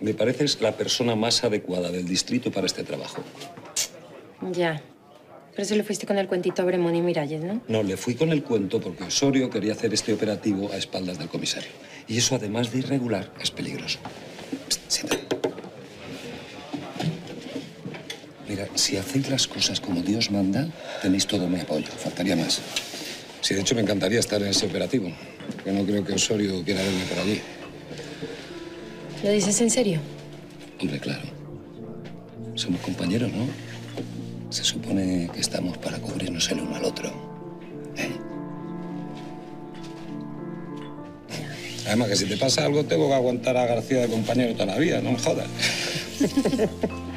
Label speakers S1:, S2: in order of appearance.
S1: Me pareces la persona más adecuada del distrito para este trabajo.
S2: Ya. Pero se lo fuiste con el cuentito a Bremón y Miralles, ¿no?
S1: No, le fui con el cuento porque Osorio quería hacer este operativo a espaldas del comisario. Y eso, además de irregular, es peligroso. Psst, siéntate. Mira, si hacéis las cosas como Dios manda, tenéis todo mi apoyo. Faltaría más. Sí, de hecho, me encantaría estar en ese operativo. Porque no creo que Osorio quiera verme por allí.
S2: ¿Lo dices en serio?
S1: Hombre, claro. Somos compañeros, ¿no? Se supone que estamos para cubrirnos el uno al otro. ¿Eh? Además, que si te pasa algo, tengo que aguantar a García de compañero toda la vida, no me jodas.